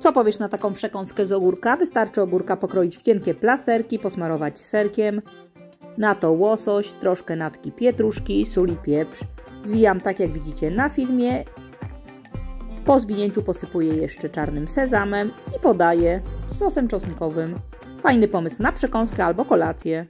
Co powiesz na taką przekąskę z ogórka? Wystarczy ogórka pokroić w cienkie plasterki, posmarować serkiem. Na to łosoś, troszkę natki pietruszki, sól i pieprz. Zwijam tak jak widzicie na filmie. Po zwinięciu posypuję jeszcze czarnym sezamem i podaję z sosem czosnkowym. Fajny pomysł na przekąskę albo kolację.